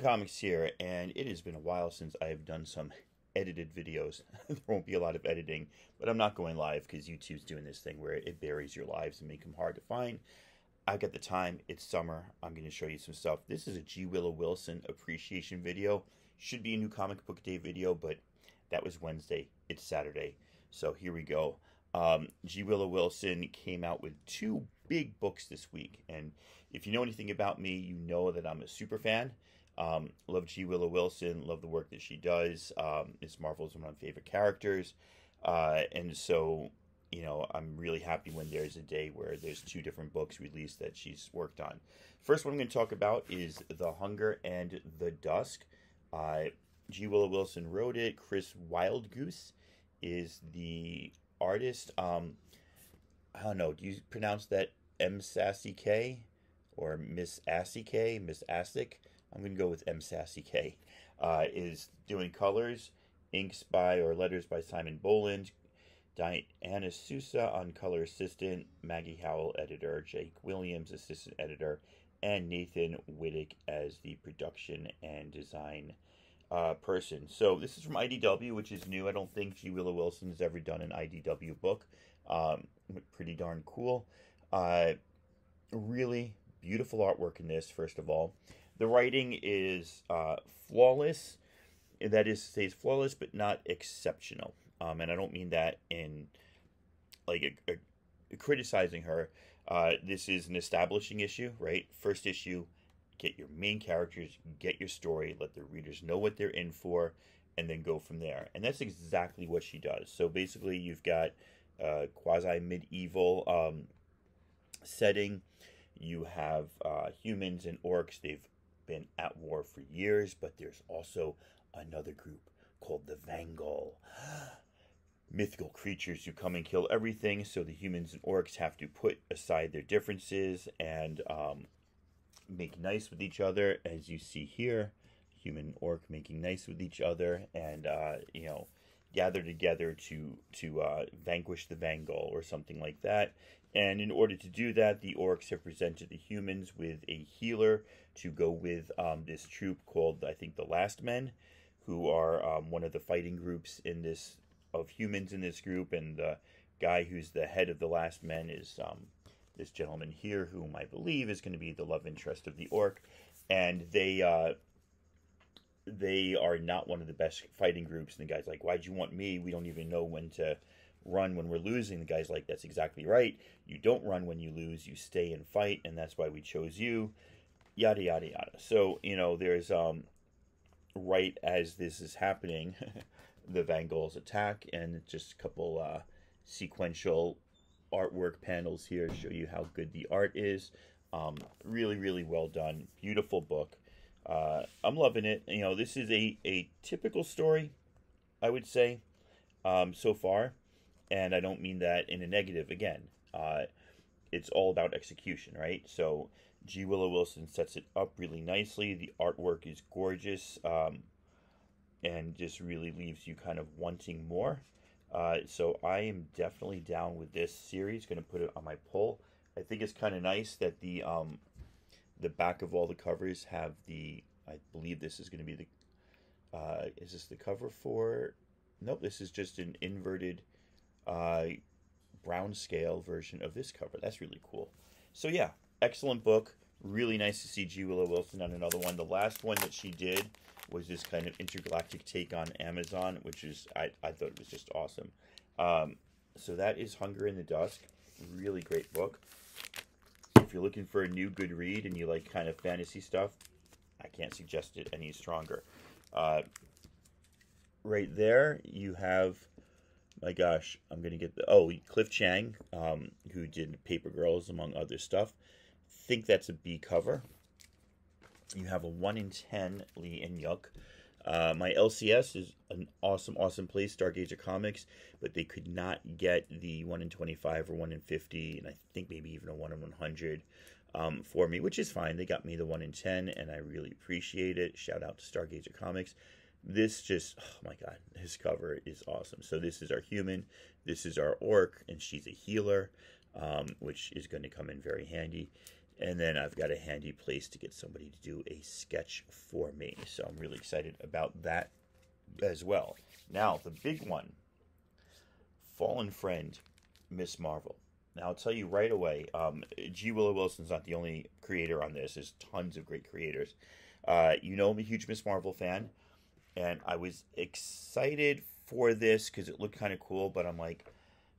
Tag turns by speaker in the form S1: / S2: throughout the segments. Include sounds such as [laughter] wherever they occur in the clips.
S1: Comics here, and it has been a while since I have done some edited videos. [laughs] there won't be a lot of editing, but I'm not going live because YouTube's doing this thing where it buries your lives and make them hard to find. I've got the time. It's summer. I'm going to show you some stuff. This is a G. Willow Wilson appreciation video. Should be a new comic book day video, but that was Wednesday. It's Saturday. So here we go. Um, G. Willow Wilson came out with two big books this week. And if you know anything about me, you know that I'm a super fan. Um, love G. Willow Wilson. Love the work that she does. Um, Ms. Marvel's one of my favorite characters. Uh, and so, you know, I'm really happy when there's a day where there's two different books released that she's worked on. First one I'm going to talk about is The Hunger and the Dusk. Uh, G. Willow Wilson wrote it. Chris Wildgoose is the artist. Um, I don't know. Do you pronounce that M Sassy K or Miss Assy K? Miss Asic? I'm going to go with M Sassy K. Uh, is doing colors, inks by or letters by Simon Bowland, Diana Sousa on color assistant, Maggie Howell editor, Jake Williams assistant editor, and Nathan Widick as the production and design uh, person. So this is from IDW, which is new. I don't think G. Willow Wilson has ever done an IDW book. Um, pretty darn cool. Uh, really beautiful artwork in this. First of all, the writing is uh, flawless. That is, stays flawless, but not exceptional. Um, and I don't mean that in like a, a, criticizing her. Uh, this is an establishing issue, right? First issue get your main characters, get your story, let the readers know what they're in for, and then go from there. And that's exactly what she does. So basically, you've got a quasi medieval um, setting. You have uh, humans and orcs. They've been at war for years, but there's also another group called the Vangal. [gasps] Mythical creatures who come and kill everything, so the humans and orcs have to put aside their differences and um, make nice with each other, as you see here. Human orc making nice with each other, and uh, you know, gather together to to uh, vanquish the Vangal or something like that. And in order to do that, the orcs have presented the humans with a healer to go with um, this troop called, I think, the Last Men, who are um, one of the fighting groups in this of humans in this group, and the guy who's the head of the Last Men is um, this gentleman here, whom I believe is going to be the love interest of the orc, and they uh, they are not one of the best fighting groups. And the guy's like, "Why'd you want me? We don't even know when to run when we're losing." The guy's like, "That's exactly right. You don't run when you lose. You stay and fight, and that's why we chose you." Yada yada yada. So you know, there's um, right as this is happening, [laughs] the Vangals attack, and just a couple uh, sequential artwork panels here show you how good the art is. Um, really, really well done. Beautiful book. Uh, I'm loving it. You know, this is a, a typical story, I would say, um, so far. And I don't mean that in a negative. Again, uh, it's all about execution, right? So G. Willow Wilson sets it up really nicely. The artwork is gorgeous um, and just really leaves you kind of wanting more. Uh, so I am definitely down with this series. Going to put it on my pull. I think it's kind of nice that the um, the back of all the covers have the. I believe this is going to be the. Uh, is this the cover for? Nope. This is just an inverted, uh, brown scale version of this cover. That's really cool. So yeah, excellent book. Really nice to see G. Willow Wilson on another one. The last one that she did was this kind of intergalactic take on Amazon, which is I, I thought it was just awesome. Um, so that is Hunger and the Dusk. Really great book. If you're looking for a new good read and you like kind of fantasy stuff, I can't suggest it any stronger. Uh, right there, you have, my gosh, I'm going to get the, oh, Cliff Chiang, um, who did Paper Girls, among other stuff. think that's a B cover. You have a 1 in 10 Leinil Yu. Uh, my LCS is an awesome, awesome place, Stargazer Comics, but they could not get the 1 in 25 or 1 in 50, and I think maybe even a 1 in 100 um, for me, which is fine. They got me the 1 in 10, and I really appreciate it. Shout out to Stargazer Comics. This just, oh my god, this cover is awesome. So, this is our human, this is our orc, and she's a healer, um, which is going to come in very handy And then I've got a handy place to get somebody to do a sketch for me. So I'm really excited about that as well. Now, the big one Fallen Friend, Miss Marvel. Now, I'll tell you right away, um, G. Willow Wilson's not the only creator on this. There's tons of great creators. Uh, you know, I'm a huge Miss Marvel fan, and I was excited for this because it looked kind of cool, but I'm like,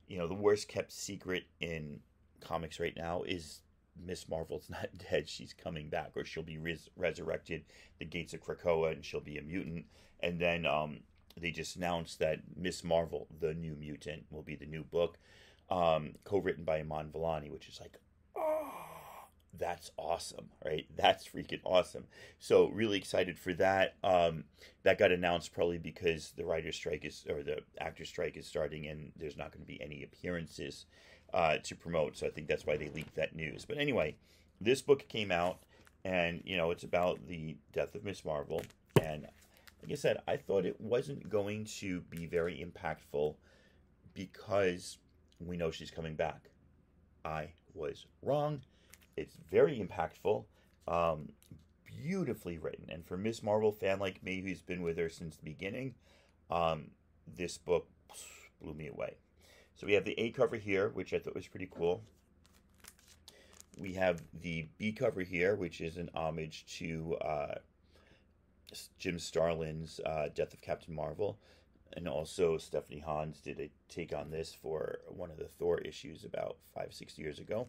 S1: you know, the worst kept secret in comics right now is Miss Marvel's [laughs] not dead. She's coming back, or she'll be res- resurrected, the gates of Krakoa, and she'll be a mutant. And then um, they just announced that Miss Marvel, the New Mutant, will be the new book um, co-written by Iman Vellani, which is like, that's awesome, right? That's freaking awesome. So really excited for that. Um, that got announced probably because the writer's strike is or the actor strike is starting, and there's not going to be any appearances uh, to promote. So I think that's why they leaked that news. But anyway, this book came out, and you know it's about the death of Miss Marvel, and like I said, I thought it wasn't going to be very impactful because we know she's coming back. I was wrong. It's very impactful, um, beautifully written. And for Miss Marvel fan like me, who's been with her since the beginning, um, this book blew me away. So we have the A cover here, which I thought was pretty cool. We have the B cover here, which is an homage to uh, Jim Starlin's uh, Death of Captain Marvel and also Stephanie Hans did a take on this for one of the Thor issues about five, six years ago.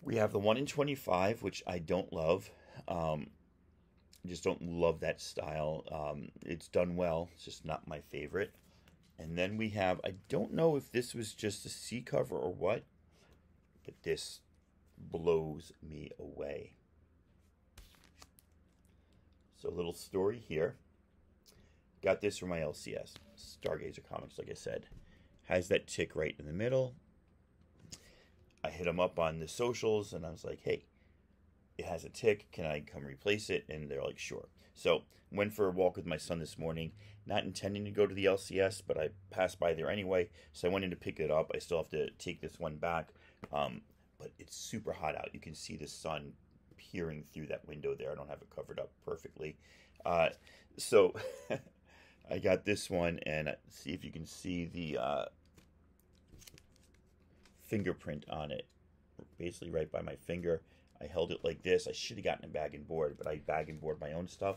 S1: We have the 1 in 25, which I don't love. Um, just don't love that style. Um, it's done well, it's just not my favorite. And then we have, I don't know if this was just a C cover or what, but this blows me away. So, a little story here. Got this from my LCS. Stargazer Comics, like I said. Has that tick right in the middle. I hit them up on the socials and I was like, hey, it has a tick. Can I come replace it? And they're like, sure. So went for a walk with my son this morning, not intending to go to the LCS, but I passed by there anyway. So I went in to pick it up. I still have to take this one back. Um, but it's super hot out. You can see the sun peering through that window there. I don't have it covered up perfectly. Uh, so [laughs] I got this one, and see if you can see the uh, fingerprint on it. Basically, right by my finger. I held it like this. I should have gotten a bag and board, but I bag and board my own stuff.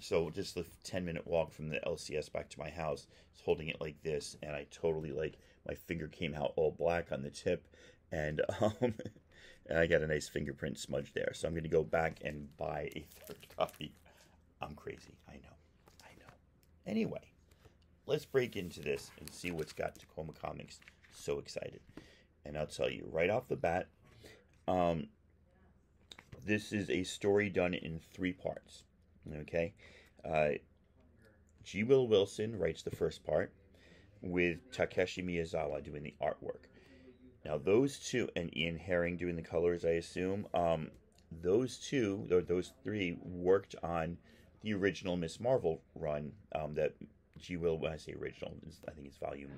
S1: So just the 10 minute walk from the LCS back to my house, It's holding it like this, and I totally like my finger came out all black on the tip, and [laughs] um, and I got a nice fingerprint smudge there. So I'm going to go back and buy a third [laughs] copy. I'm crazy, I know. I know. Anyway, let's break into this and see what's got Tacoma Comics so excited. And I'll tell you right off the bat, um, this is a story done in three parts. Okay, uh, G. Will Wilson writes the first part, with Takeshi Miyazawa doing the artwork. Now those two and Ian Herring doing the colors, I assume. Um, those two, or those three, worked on the original Miss Marvel run um, that G. Will, when I say original, I think it's volume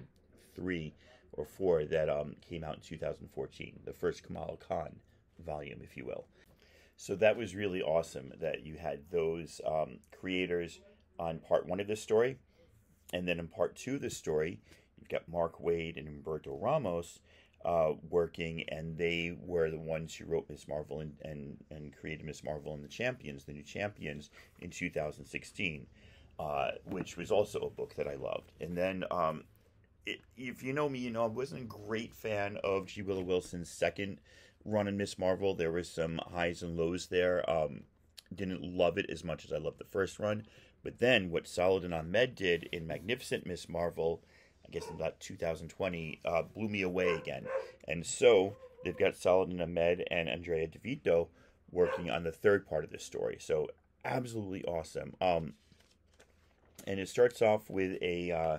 S1: three or four that um, came out in 2014, the first Kamala Khan volume, if you will. So that was really awesome that you had those um, creators on part one of this story. And then in part two of the story, you've got Mark Waid and Humberto Ramos uh, working, and they were the ones who wrote Miss Marvel and, and, and created Miss Marvel and the Champions, the new Champions, in 2016, uh, which was also a book that I loved. And then, um, if you know me, you know I wasn't a great fan of G. Willow Wilson's second run in Miss Marvel. There was some highs and lows there. Um, didn't love it as much as I loved the first run. But then what Saladin Ahmed did in Magnificent Miss Marvel I guess in about 2020, uh, blew me away again. And so they've got Saladin Ahmed and Andrea Di Vito working on the third part of this story. So absolutely awesome. Um, and it starts off with a uh,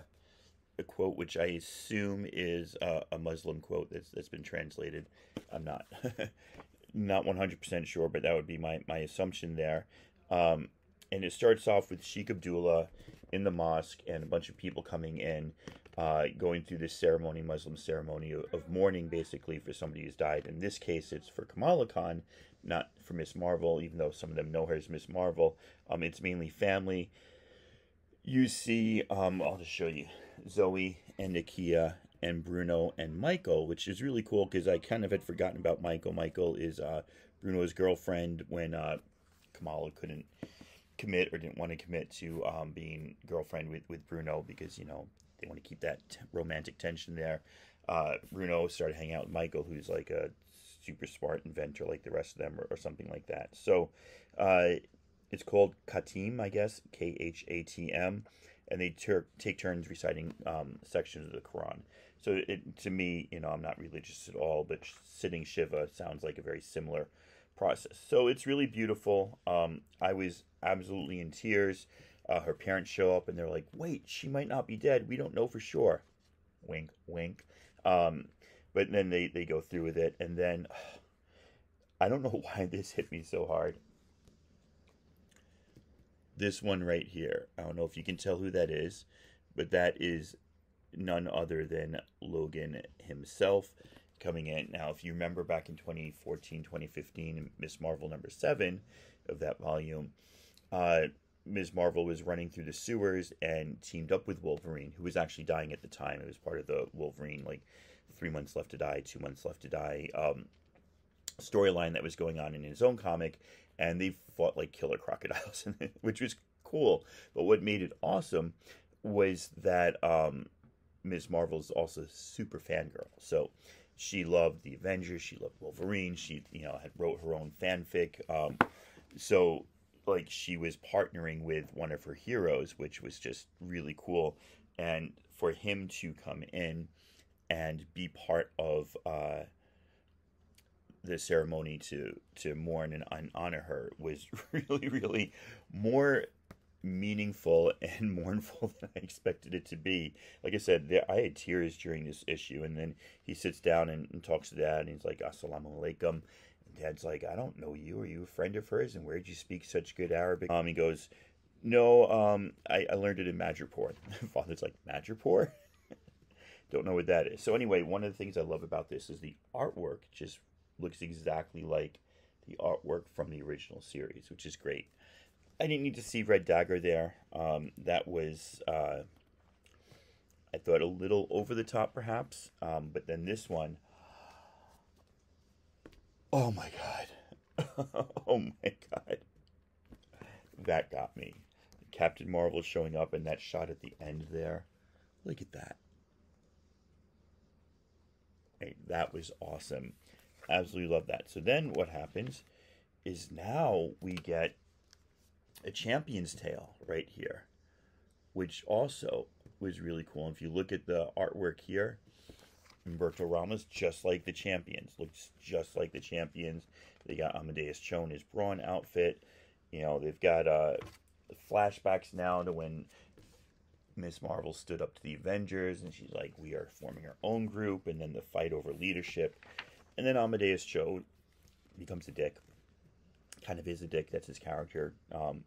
S1: a quote, which I assume is uh, a Muslim quote that's that's been translated. I'm not [laughs] not 100% sure, but that would be my my assumption there. Um, and it starts off with Sheikh Abdullah in the mosque and a bunch of people coming in uh, going through this ceremony, Muslim ceremony of, mourning, basically for somebody who's died. In this case, it's for Kamala Khan, not for Miss Marvel, even though some of them know her as Miss Marvel. Um, it's mainly family. You see, um, I'll just show you Zoe and Nakia and Bruno and Michael, which is really cool because I kind of had forgotten about Michael. Michael is uh, Bruno's girlfriend when uh, Kamala couldn't commit or didn't want to commit to um, being girlfriend with, with Bruno because, you know, they want to keep that romantic tension there. Uh, Bruno started hanging out with Michael, who's like a super smart inventor like the rest of them, or, or something like that. So uh, it's called Katim, I guess, K H A T M, and they ter- take turns reciting um, sections of the Quran. So it, to me, you know, I'm not religious at all, but sitting Shiva sounds like a very similar process. So it's really beautiful. Um, I was absolutely in tears. Uh, her parents show up and they're like, wait, she might not be dead. We don't know for sure. Wink, wink. Um, but then they, they go through with it. And then [sighs] I don't know [laughs] why this hit me so hard. This one right here. I don't know if you can tell who that is, but that is none other than Logan himself coming in. Now, if you remember back in 2014, 2015, Miss Marvel number seven of that volume, uh, Ms. Marvel was running through the sewers and teamed up with Wolverine, who was actually dying at the time. It was part of the Wolverine, like, three months left to die, two months left to die um, storyline that was going on in his own comic. And they fought like killer crocodiles, [laughs] which was cool. But what made it awesome was that um, Ms. Marvel's also super fangirl. So she loved the Avengers. She loved Wolverine. She, you know, had wrote her own fanfic. Um, so like she was partnering with one of her heroes, which was just really cool. And for him to come in and be part of uh, the ceremony to to mourn and, honor her was [laughs] really, really more meaningful and [laughs] mournful than I expected it to be. Like I said, there, I had tears during this issue, and then he sits down and, and talks to Dad, and he's like, "Assalamu alaikum." And Dad's like, "I don't know you. Are you a friend of hers? And where did you speak such good Arabic?" Um, he goes, "No, um, I, I learned it in Madripoor." [laughs] Father's like, "Madripoor." don't know what that is. So anyway, one of the things I love about this is the artwork just looks exactly like the artwork from the original series, which is great. I didn't need to see Red Dagger there. Um, that was, uh, I thought, a little over the top, perhaps. Um, but then this one, oh my god, [laughs] oh my god, that got me. Captain Marvel showing up and that shot at the end there. Look at that. Hey, that was awesome. Absolutely love that. So then what happens is now we get a champion's tale right here, which also was really cool. If you look at the artwork here, Humberto Ramos, just like the champions, looks just like the champions. They got Amadeus Cho in his Brawn outfit. You know, they've got uh, flashbacks now to when Miss Marvel stood up to the Avengers and she's like, We are forming our own group, and then the fight over leadership. And then Amadeus Cho becomes a dick kind of is a dick. That's his character. Um,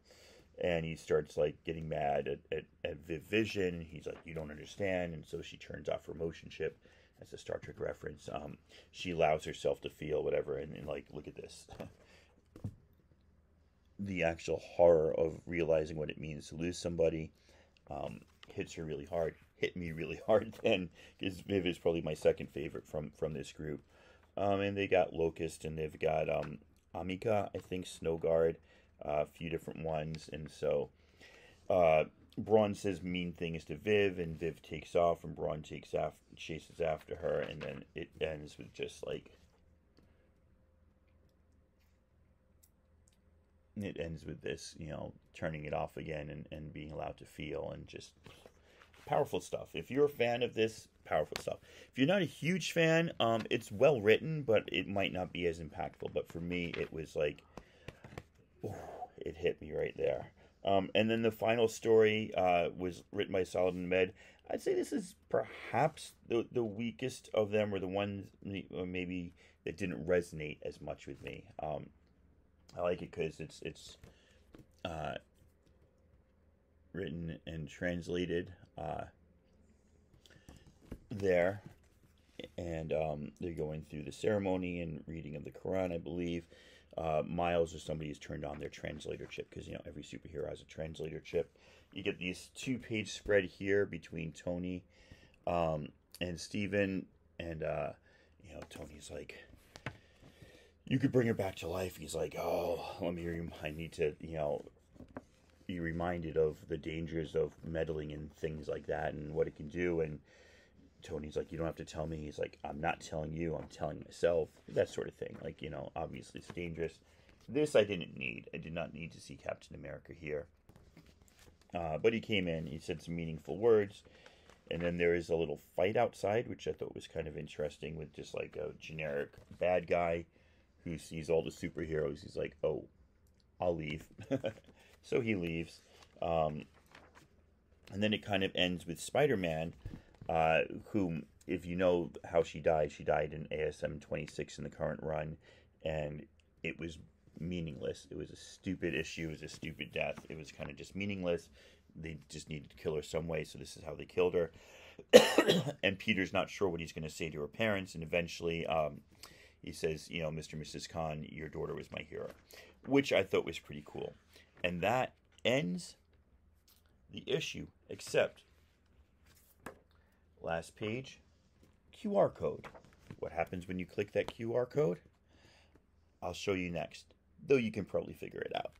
S1: and he starts like getting mad at, at, at Viv Vision. And he's like, "You don't understand." And so she turns off her emotion chip. That's a Star Trek reference. Um, she allows herself to feel whatever, and, and like, look at this. [laughs] the actual horror of realizing what it means to lose somebody um, hits her really hard. Hit me really [laughs] hard then, because Viv is probably my second favorite from from this group. Um, and they got Locust, and they've got um, Amka, I think Snowguard, uh, a few different ones, and so uh, Brawn says mean things to Viv, and Viv takes off, and Brawn takes after, chases after her, and then it ends with just like it ends with this, you know, turning it off again and, and being allowed to feel and just powerful stuff. If you're a fan of this, powerful stuff. If you're not a huge fan, um, it's well written, but it might not be as impactful. But for me, it was like, ooh, it hit me right there. Um, and then the final story uh, was written by Saladin Ahmed. I'd say this is perhaps the the weakest of them, or the ones maybe that didn't resonate as much with me. Um, I like it because it's it's uh, written and translated uh, there, and um, they're going through the ceremony and reading of the Quran, I believe. Uh, Miles or somebody has turned on their translator chip because you know every superhero has a translator chip. You get these two page spread here between Tony um, and Steven, and uh, you know Tony's like, you could bring her back to life. He's like, oh, let me I need to you know be reminded of the dangers of meddling in things like that and what it can do and Tony's like, you don't have to tell me. He's like, I'm not telling you. I'm telling myself. That sort of thing. Like, you know, obviously it's dangerous. This I didn't need. I did not need to see Captain America here. Uh, but he came in. He said some meaningful words. And then there is a little fight outside, which I thought was kind of interesting with just like a generic bad guy who sees all the superheroes. He's like, oh, I'll leave. [laughs] so he leaves. Um, and then it kind of ends with Spider Man uh, whom, if you know how she died, she died in ASM 26 in the current run, and it was meaningless. It was a stupid issue. It was a stupid death. It was kind of just meaningless. They just needed to kill her some way, so this is how they killed her. [coughs] and Peter's not sure what he's going to say to her parents, and eventually um, he says, you know, Mr. and Mrs. Khan, your daughter was my hero, which I thought was pretty cool. And that ends the issue, except Last page, QR code. What happens when you click that QR code? I'll show you next, though you can probably figure it out.